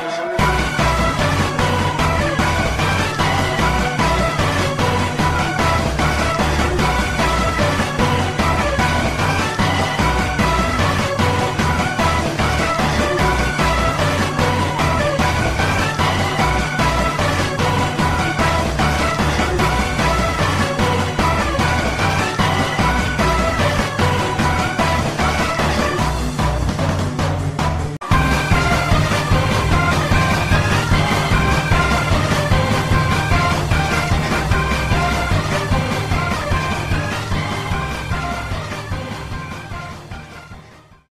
감사합니다.